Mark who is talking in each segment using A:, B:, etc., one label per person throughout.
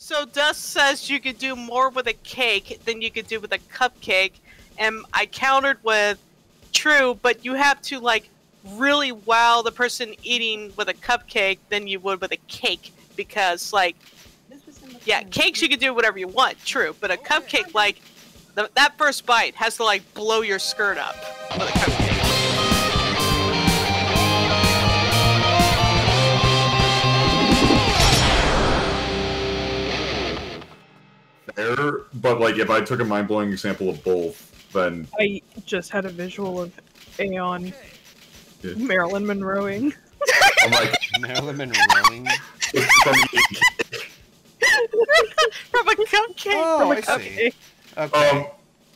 A: So Dust says you could do more with a cake than you could do with a cupcake, and I countered with, true, but you have to like really wow the person eating with a cupcake than you would with a cake because like, yeah, cakes you can do whatever you want, true, but a cupcake like, the, that first bite has to like blow your skirt up with a cupcake.
B: Fair, but like if I took a mind blowing example of both, then
C: I just had a visual of Aeon
B: Yeah.
C: Marilyn Monroeing.
B: I'm like
D: Marilyn Monroeing
B: from.
A: From a cupcake.
D: Oh, I
C: From a
D: see.
C: cupcake.
D: Okay.
B: Um,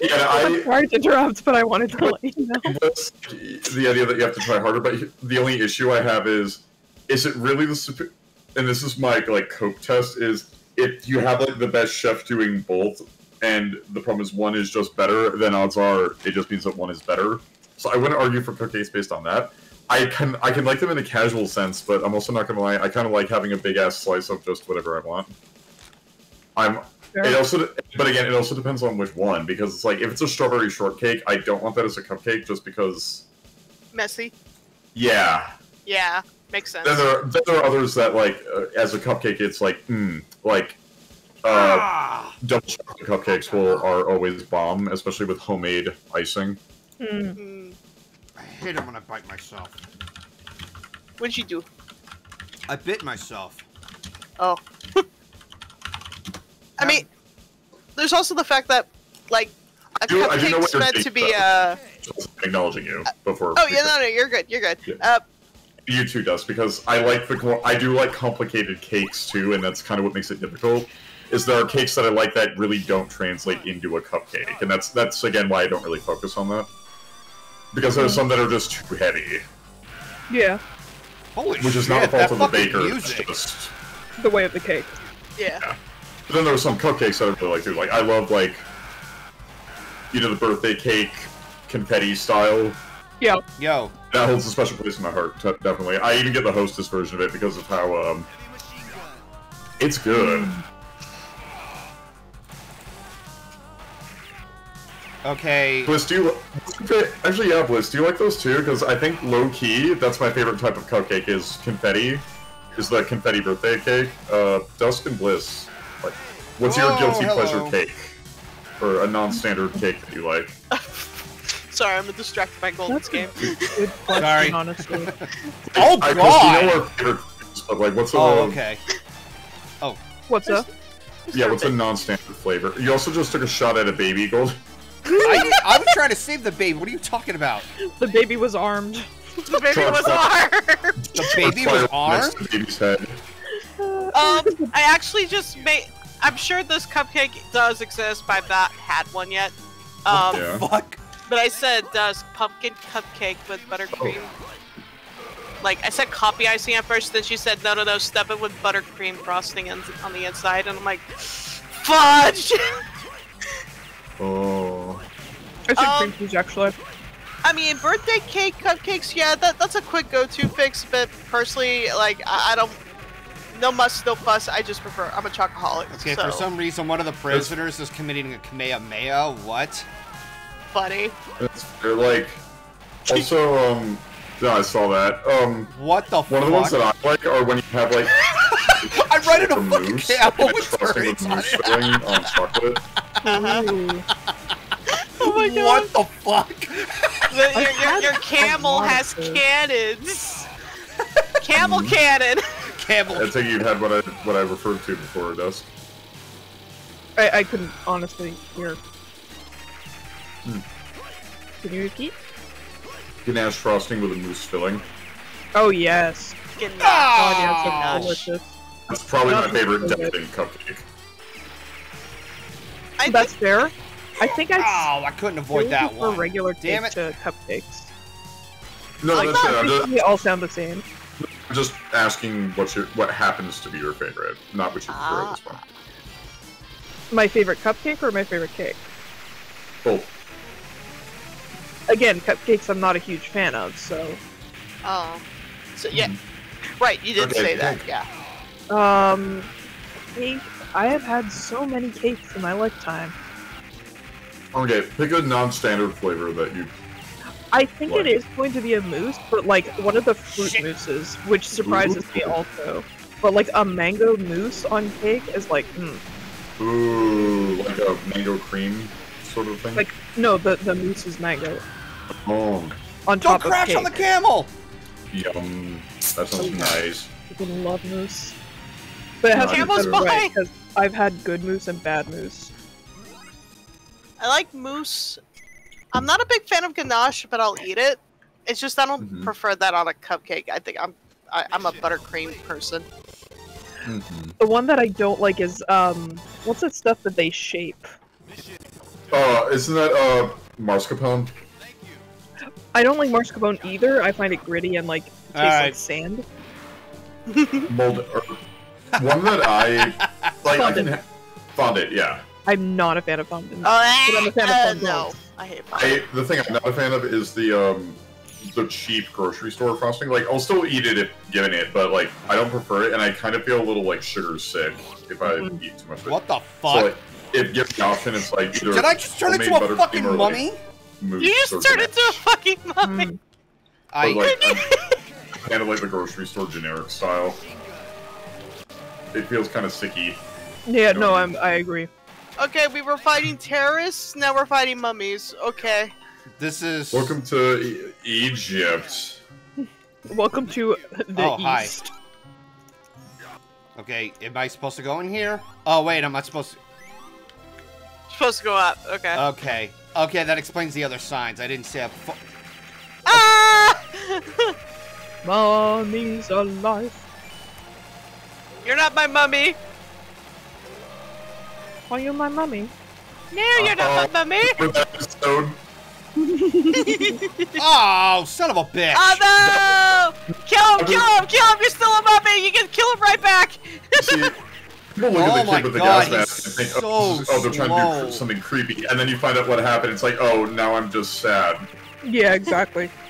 B: yeah,
C: I'm sorry to interrupt, but I wanted to let you know.
B: that's the idea that you have to try harder. But the only issue I have is, is it really the super? And this is my like cope test is if you have like the best chef doing both, and the problem is one is just better, then odds are it just means that one is better. So I wouldn't argue for cupcakes based on that. I can I can like them in a casual sense, but I'm also not gonna lie. I kind of like having a big ass slice of just whatever I want. I'm it also, but again, it also depends on which one because it's like if it's a strawberry shortcake, I don't want that as a cupcake just because.
A: Messy.
B: Yeah,
A: Yeah, makes sense.
B: then there are, then there are others that like uh, as a cupcake, it's like mm, like uh,
D: ah!
B: double chocolate cupcakes will are always bomb, especially with homemade icing.
C: Hmm.
A: Mm,
D: I hate it when I bite myself.
A: what'd you do?
D: I bit myself.
A: Oh. I mean, there's also the fact that, like, a
B: I do- I do know what
A: cupcake's
B: you're
A: meant to be
B: about.
A: uh
B: acknowledging you before.
A: Oh yeah, no, no, you're good, you're good.
B: Yeah.
A: Uh,
B: You too, Dust, because I like the I do like complicated cakes too, and that's kind of what makes it difficult. Is there are cakes that I like that really don't translate into a cupcake, and that's that's again why I don't really focus on that. Because there's some that are just too heavy,
C: Yeah,
D: Holy
B: which is
D: shit,
B: not the fault
D: that
B: of the
D: fucking
B: baker.
D: Music.
B: It's just.
C: the way of the cake.
A: yeah.
B: But then there are some cupcakes that I really like too. Like I love like, you know, the birthday cake confetti style.
C: Yeah,
D: Yo,
B: That holds a special place in my heart, t- definitely. I even get the hostess version of it because of how um, it's good.
D: okay.
B: Bliss, do you actually? Yeah, Bliss, do you like those too? Because I think low key, that's my favorite type of cupcake. Is confetti, is the confetti birthday cake. Uh, Dusk and Bliss, like, what's your
D: Oh,
B: guilty
D: hello.
B: pleasure cake, or a non-standard cake that you like?
A: Sorry, I'm distracted by Golden's game.
C: good question,
D: Sorry.
C: honestly.
D: Oh
B: I, 'cause
D: god!
B: You know our favorite, but like, what's a
D: Oh, okay.
C: Oh, what's up?
B: yeah, what's a non-standard flavor? You also just took a shot at a baby gold.
D: I, I was trying to save the baby. What are you talking about?
C: The baby was armed.
A: The baby was armed.
D: The baby was
B: Next
D: armed?
B: to the baby's head.
A: Um, I actually just made. I'm sure this cupcake does exist, but I've not had one yet. Um,
B: Yeah.
D: Fuck.
A: But I said does pumpkin cupcake with buttercream. Like I said, coffee icing at first. Then she said, "No, no, no, stuff it with buttercream frosting on, on the inside." And I'm like, "Fudge!"
B: Oh.
C: I said
A: Um,
C: cream cheese, actually.
A: I mean, birthday cake cupcakes, yeah, that, that's a quick go-to fix. But personally, like, I, I don't, no muss, no fuss. I just prefer. I'm a chocoholic.
D: Okay,
A: so
D: for some reason, one of the prisoners is committing a Kamehameha. What?
A: Funny.
B: It's they're like also um yeah, I saw that. Um
D: What the
B: one of the ones that I like are when you have like
D: I read in a
B: the
D: fucking
B: mousse,
D: camel
B: and
D: with
B: it's frosting
D: turrets on it.
B: on chocolate.
A: Oh my god.
D: What the fuck?
A: The- your, your, your camel has
C: those.
A: cannons. Camel
B: Mhm.
A: cannon.
D: Camel.
B: I think you've had what I what I referred to before, Dusk.
C: I, I couldn't honestly hear.
B: Hmm.
C: Can you repeat?
B: Ganache frosting with a mousse filling.
C: Oh yes.
A: Fucking
C: God, yeah,
D: Ah,
C: it's
A: gosh.
C: delicious.
B: That's probably my favorite
C: so good.
B: cupcake.
A: I
C: That's
A: think,
C: fair. I think I
D: Oh, I couldn't avoid that
C: prefer
D: one.
C: regular
D: Damn
C: cake to cupcakes.
B: No,
A: Like,
B: that's
A: no,
B: fair. Just,
C: They all sound the same.
B: I'm just asking what's your what happens to be your favorite, not what you prefer at this point.
C: My favorite cupcake or my favorite cake?
B: Both.
C: Again, cupcakes I'm not a huge fan of, so
A: oh, so yeah, right. You did
B: Okay,
A: say that.
B: cake.
A: Yeah.
C: um, cake. I have had so many cakes in my lifetime.
B: Okay, pick a non-standard flavor that you.
C: I think
B: What?
C: it is going to be a mousse, but like one of the fruit
D: Shit.
C: mousses, which surprises me also. But like a mango mousse on cake is like, mm.
B: Ooh, like a mango cream sort of thing.
C: like no, the the mousse is mango
B: oh,
C: on
D: Don't
C: top of
D: crash
C: cake.
D: on the camel!
B: yum. That sounds nice.
C: I love mousse, but it has to be
A: Camel's
C: done right
A: pie.
C: because I've had good moose and bad moose.
A: I like moose. I'm not a big fan of ganache, but I'll eat it. It's just I don't
B: Mhm.
A: prefer that on a cupcake. I think I'm I, I'm a buttercream person.
B: Mm-hmm.
C: The one that I don't like is um, what's that stuff that they shape?
B: Uh, isn't that uh mascarpone?
C: I don't like mascarpone either. I find it gritty and like tastes like sand.
B: Mold or one that I like. I can fondant. Yeah.
C: I'm not a fan of fondant.
A: Oh,
C: But I'm a fan of
A: uh,
C: fondant.
A: no, I hate fondant.
B: I, the thing I'm not a fan of is the um the cheap grocery store frosting. Like I'll still eat it if given it, but like I don't prefer it, and I kind of feel a little like sugar sick if I
C: Mhm.
B: eat too much of it.
D: What the
B: So
D: fuck?
B: like, if given the option, it's like either
D: Did I just turn
B: homemade
D: into a fucking
B: or, like,
D: mummy?
A: You
B: or
A: just turned into a fucking mummy.
C: Mm.
D: I
B: But, like, kind of like the grocery store generic style. It feels kind of sicky.
C: Yeah, no, I'm. I agree.
A: Okay, we were fighting terrorists. Now we're fighting mummies. Okay.
D: this is
B: Welcome to e- Egypt.
C: Welcome to the
D: Oh, hi. Okay, am I supposed to go in here? Oh wait, I'm not supposed to
A: Supposed to go up. Okay.
D: Okay. Okay, that explains the other signs. I didn't see a fu-
A: ah!
C: Mummy's alive.
A: you're not my mummy.
C: Are you my mummy?
A: No, you're not my mummy.
B: Episode,
D: Oh, son of a bitch!
A: Oh no! Kill him! Kill him! Kill him! You're still a mummy. You can kill him right back.
B: See, people look
D: Oh
B: at the
D: my
B: kid with the
D: God,
B: gas
D: he's
B: mask and think, oh, this is-
D: so
B: oh, they're trying to
D: slow.
B: do something creepy, and then you find out what happened. It's like, oh, now I'm just sad.
C: Yeah, exactly.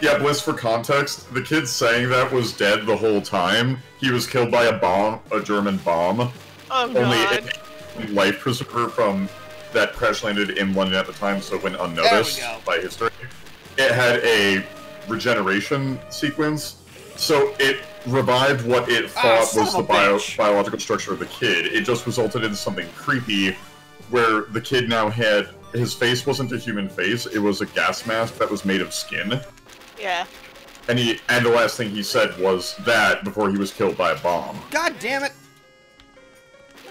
B: Yeah, Bliss, for context, the kid saying that was dead the whole time. He was killed by a bomb, a German bomb.
A: Oh
B: Only
A: god.
B: a life preserver from that crash landed in London at the time, so went unnoticed
D: go.
B: by history. It had a regeneration sequence, so it revived what it
D: Ah,
B: thought
D: son
B: was the bio-
D: bitch.
B: biological structure of the kid. It just resulted in something creepy, where the kid now had his face wasn't a human face; it was a gas mask that was made of skin.
A: Yeah.
B: And he and the last thing he said was that before he was killed by a bomb.
D: God damn it!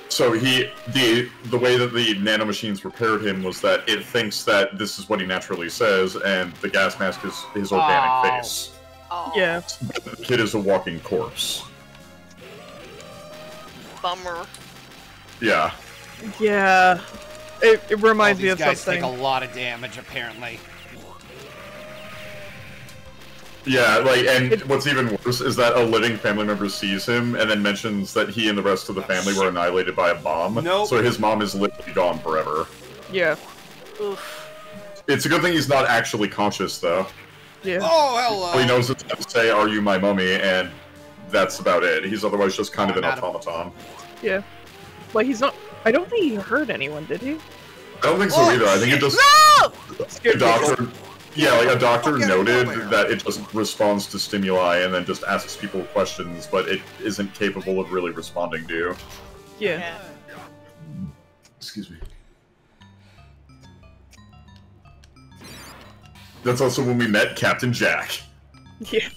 B: So he the the way that the nanomachines repaired him was that it thinks that this is what he naturally says, and the gas mask is his organic
D: Oh.
B: face.
A: Oh,
C: Yeah.
B: The kid is a walking corpse.
A: Bummer.
B: Yeah.
C: Yeah. It, it reminds me of
D: guys
C: something.
D: take a lot of damage, apparently.
B: Yeah, like, and what's even worse is that a living family member sees him and then mentions that he and the rest of the family were annihilated by a bomb.
D: Nope.
B: So his mom is literally gone forever.
C: Yeah.
A: Oof.
B: It's a good thing he's not actually conscious, though.
C: Yeah.
D: Oh,
B: All he knows is to say, "Are you my mummy?" and that's about it. He's otherwise just kind
D: Oh,
B: of an
D: Madam.
B: automaton.
C: Yeah. Like he's not. I don't think he hurt anyone, did he?
B: I don't think so
D: Oh,
B: either. I think it just
A: No!
B: a
C: Scared
B: doctor. Yeah, like a doctor noted that it just responds to stimuli and then just asks people questions, but it isn't capable of really responding to.
C: you.
A: Yeah.
B: Excuse me. That's also when we met Captain Jack,
C: Yeah.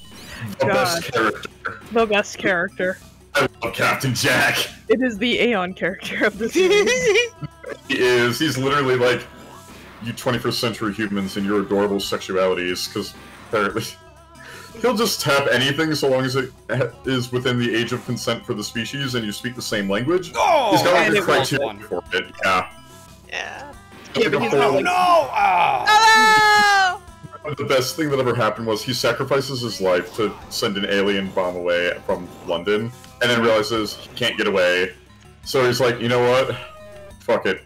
B: the
C: God.
B: best character.
C: The best character.
B: I love Captain Jack.
C: It is the Aeon character of the series.
B: He is. He's literally like you 21st century humans and your adorable sexualities, because apparently he'll just tap anything so long as it is within the age of consent for the species and you speak the same language.
D: Oh,
B: He's got like
C: and
B: a
C: it
D: was
B: criteria
D: one.
B: for it. Yeah.
A: yeah.
C: Yeah, but he's not
D: Oh
C: like.
D: no! Ah!
A: Hello!
B: The best thing that ever happened was he sacrifices his life to send an alien bomb away from London, and then realizes he can't get away. So he's like, you know what? Fuck it.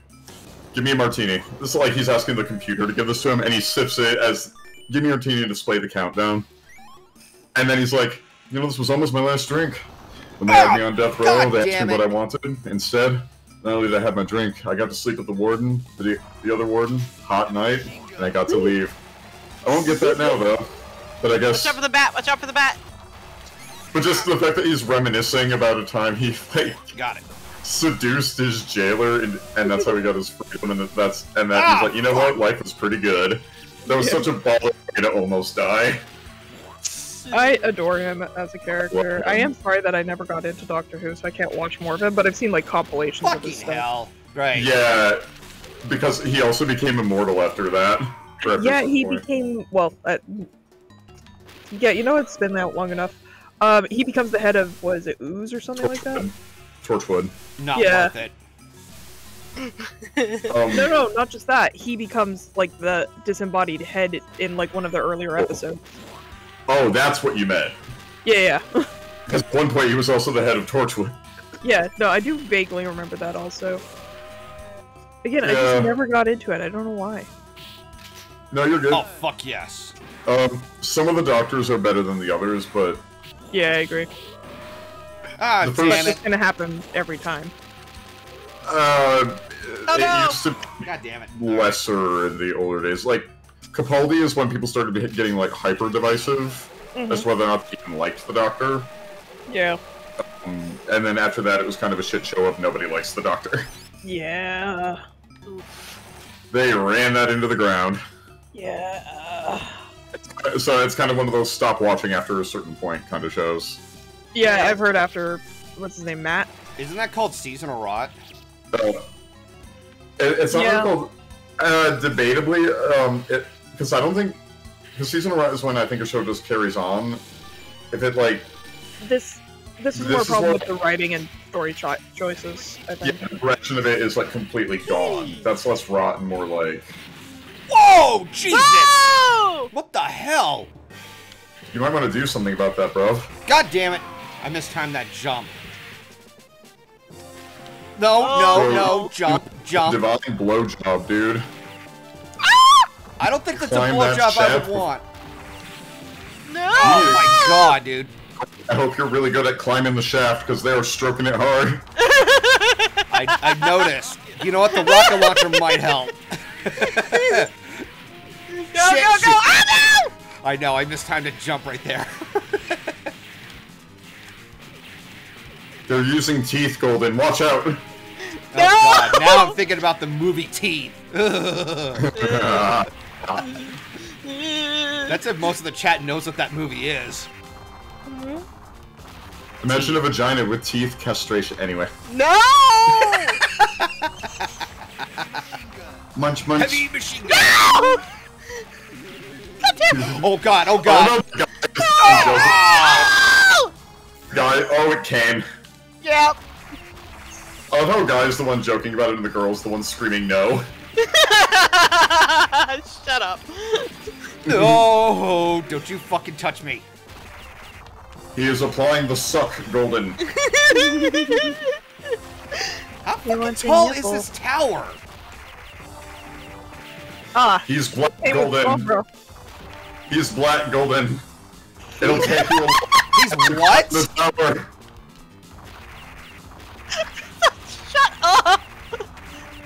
B: Give me a martini. This is like he's asking the computer to give this to him, and he sips it as, give me a martini to display the countdown. And then he's like, you know, this was almost my last drink. When they had me on death row, they asked me what. I wanted. Instead, not only did I have my drink, I got to sleep with the warden, the, the other warden, hot night, and I got to leave. I won't get that now though. But I guess,
A: Watch out for the bat. Watch out for the bat.
B: but just the fact that he's reminiscing about a time he like
D: Got it.
B: seduced his jailer, and, and that's how he got his freedom. And that's and that
D: Ah,
B: he's like, you know what, life was pretty good. That was such a baller way to almost die.
C: I adore him as a character. I am sorry that I never got into Doctor Who, so I can't watch more of him. But I've seen like compilations of
D: Fucking
C: his stuff.
D: hell. Right.
B: Yeah, because he also became immortal after that. Or after
C: Yeah, he
B: point.
C: became well. Uh, yeah, you know it's been out long enough. Um, he becomes the head of was it Ooze or something like that?
B: Torchwood.
D: Not
C: Yeah.
D: worth it.
B: Um,
C: No, no, not just that. He becomes like the disembodied head in like one of the earlier episodes.
B: Oh, that's what you meant.
C: Yeah, yeah,
B: at one point he was also the head of Torchwood.
C: yeah. No, I do vaguely remember that also. Again, I just never got into it. I don't know why.
B: No, you're good.
D: Oh, fuck yes.
B: Um, some of the doctors are better than the others, but
C: Yeah, I agree.
D: Ah,
B: The
C: But
D: damn
C: it's gonna happen every time.
B: uh,
A: Oh,
B: it
A: no!
B: used to
D: God damn it.
B: be lesser in the older days. Like Capaldi is when people started getting like hyper divisive
C: Mhm.
B: as to whether or not they even liked the Doctor.
C: Yeah.
B: Um, and then after that, it was kind of a shit show of nobody likes the Doctor.
C: Yeah.
B: They ran that into the ground.
C: Yeah.
B: So it's kind of one of those stop watching after a certain point kind of shows.
C: Yeah, I've heard after what's his name, Matt.
D: Isn't that called seasonal rot?
B: Uh, it, it's not
C: Yeah.
B: called uh, debatably, um, because I don't think because season one is when I think a show just carries on. If it like
C: This this is
B: This
C: more a
B: is
C: problem
B: what-
C: with the writing and story cho- choices. I
B: yeah, the direction of it is like completely gone. That's less rot and more like
D: Whoa! Jesus!
A: Whoa!
D: What the hell?
B: you might want to do something about that, bro.
D: God damn it! I mistimed that jump. No,
A: Oh.
D: no, no, jump, jump.
B: Divine blowjob, dude.
D: I don't think that's a
B: Climb that
D: I would want.
A: No!
D: Oh my god, dude.
B: I hope you're really good at climbing the shaft because they are stroking it hard.
D: I, I noticed. You know what? The rocket launcher might help.
A: Go,
D: Shit,
A: go, go!
D: shit.
A: Oh no!
D: I know, I mistimed to jump right there.
B: They're using teeth, Golden. Watch out.
D: Oh god, now I'm thinking about the movie Teeth. That's if most of the chat knows what that movie is. Mm-hmm.
B: Imagine a vagina with teeth castration. Anyway,
A: No!
B: munch, munch.
D: Heavy machine gun! Oh god, oh god!
B: Oh, no, guy. guy. Oh, it can.
A: Yep.
B: Oh no, guy's the one joking about it, and the girl's the one screaming no.
A: Shut up.
D: No, don't you fucking touch me.
B: He is applying the suck, Golden.
D: How fucking tall is
C: nipple.
D: this tower?
C: Ah,
B: He's black,
C: hey, what's wrong,
B: Golden. He's black, Golden. It'll take you
D: He's what?
B: the tower.
A: Shut up!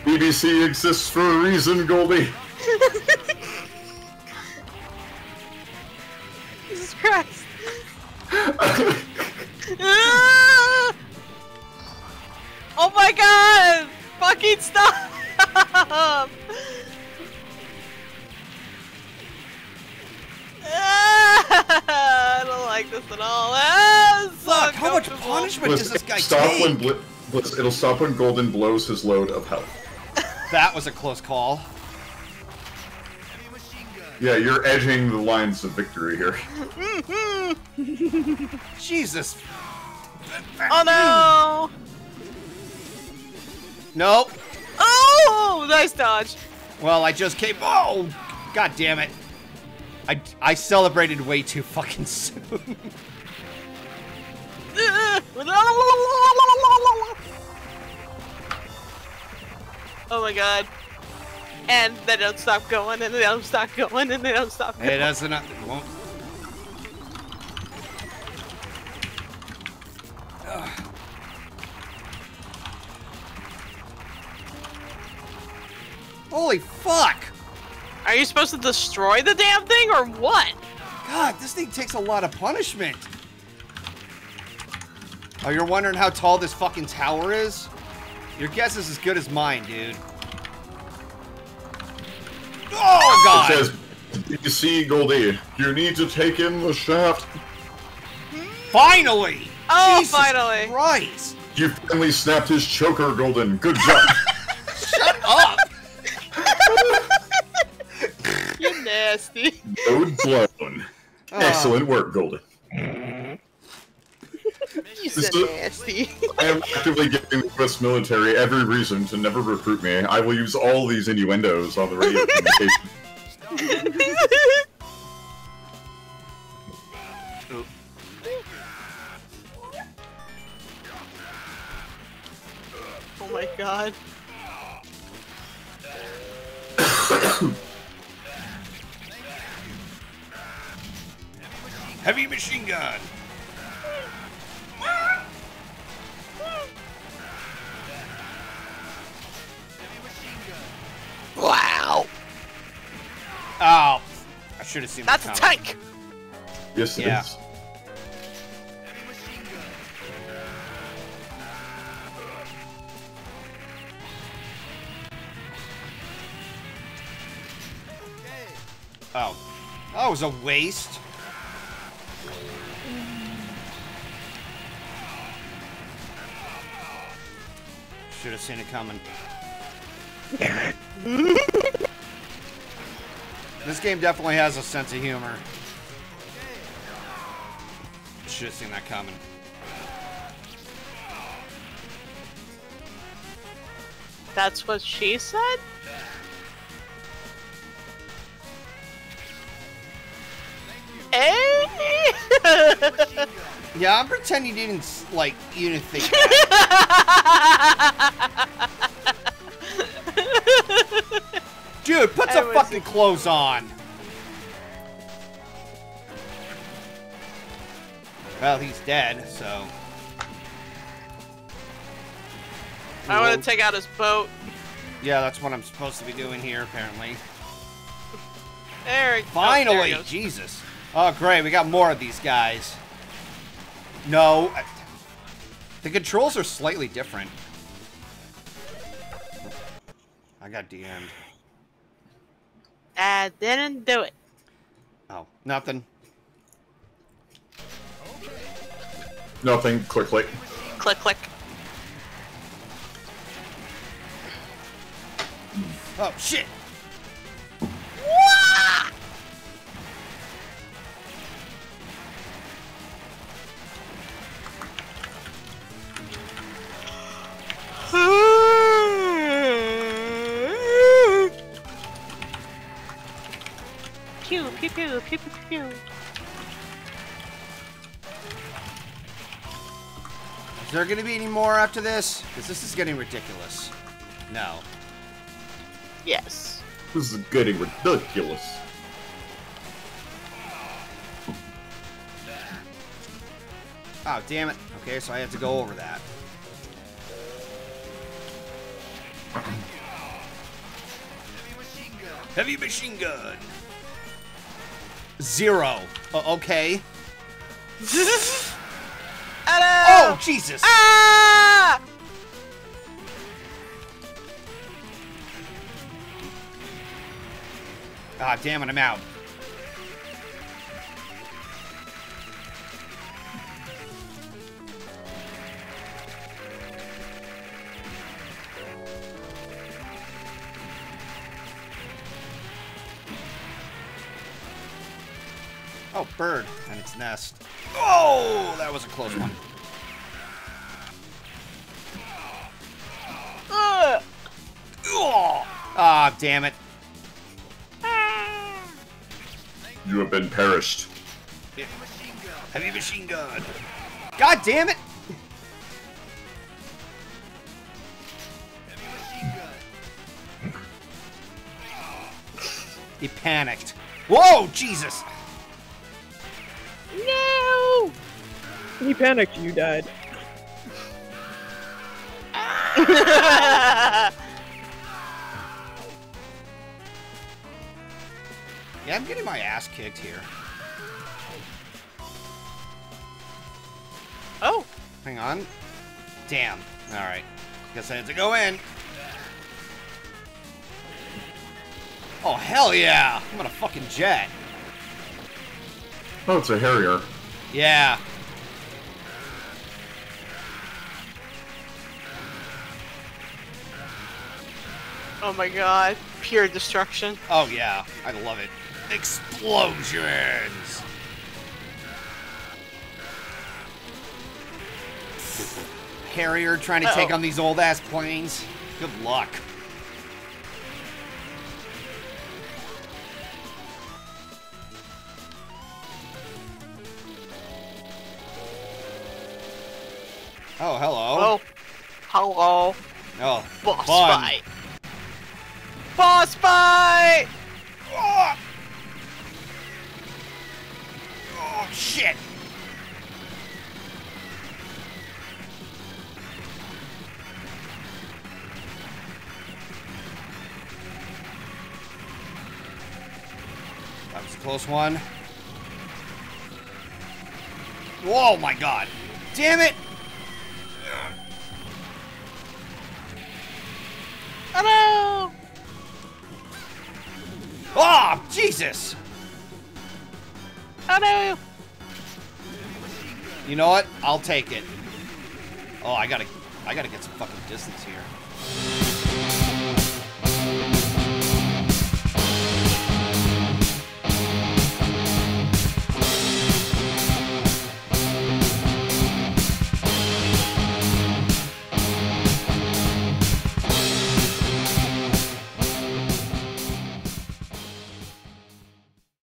B: BBC exists for a reason, Goldie.
A: Jesus Christ. Oh my god! Fucking stop! I don't like this at all. Ah, so
D: Fuck, how much
A: uncomfortable.
D: punishment does this guy
B: stop when
D: take?
B: Bli- Blitz, it'll stop when Golden blows his load of health.
D: That was a close call.
B: Yeah, you're edging the lines of victory here.
D: Jesus.
A: Oh no!
D: Nope.
A: Oh, nice dodge.
D: Well, I just came. Oh, god damn it. I, I celebrated way too fucking soon.
A: oh my god. And they don't stop going, and they don't stop going, and they don't stop going.
D: It doesn't. Uh, it won't. Holy fuck!
A: Are you supposed to destroy the damn thing or what?
D: God, this thing takes a lot of punishment. Oh, you're wondering how tall this fucking tower is? Your guess is as good as mine, dude. Oh, God!
B: It says, you see, Goldie, you need to take in the shaft.
D: Finally!
A: Oh,
D: Jesus
A: finally.
D: Christ!
B: You finally snapped his choker, Golden. Good job. Road blown. Excellent work, Golden.
A: You're so nasty.
B: I am actively giving the U.S. military every reason to never recruit me. I will use all these innuendos on the radio communication.
A: oh my god.
D: Heavy machine gun!
A: Wow.
D: Oh, I should have seen
A: That's a
D: that coming.
A: tank.
B: Yes, it
D: Yeah.
B: is.
D: Oh, oh that was a waste. Should have seen it coming. this game definitely has a sense of humor. Should have seen that coming.
A: That's what she said?
D: Yeah, I'm pretending you didn't like you didn't think. Dude, put some fucking clothes on. Well, he's dead, so.
A: I want to take out his boat.
D: Yeah, that's what I'm supposed to be doing here, apparently.
A: There. oh, there
D: Finally! Jesus. Oh, great, we got more of these guys. No. I- The controls are slightly different. I got DM'd.
A: I uh, didn't do it.
D: Oh, nothing.
B: Nothing. Click, click.
A: Click, click.
D: Oh, shit!
A: Pew, pew, pew, pew, pew, pew.
D: Is there gonna be any more after this? Because this is getting ridiculous. No.
A: Yes.
B: This is getting ridiculous.
D: Oh, damn it. Okay, so I have to go over that. Heavy machine gun. Zero. O- okay.
A: Hello!
D: Oh, Jesus.
A: Ah!
D: Ah, damn it, I'm out. Oh, bird and its nest. Oh, that was a close one.
A: Ugh.
D: Oh, ah, damn it.
B: You have been perished.
D: Heavy machine gun. God damn it! He panicked. Whoa, Jesus!
C: He panicked, you died.
D: Yeah, I'm getting my ass kicked here.
A: Oh,
D: Hang on. Damn. Alright. Guess I had to go in. Oh, hell yeah! I'm on a fucking jet.
B: Oh, it's a Harrier.
D: Yeah.
A: My god. Pure destruction.
D: Oh, yeah. I love it. Explosions! Carrier trying to take
A: Uh-oh.
D: on these old ass planes. Good luck. Oh, hello.
A: Oh, hello.
D: Oh,
A: Boss
D: fun.
A: fight. Boss fight!
D: Oh! Oh, shit! That was a close one. Whoa, my god. Damn it!
A: Hello!
D: Oh, Jesus!
A: Hello!
D: You know what? I'll take it. Oh, I gotta, I gotta get some fucking distance here.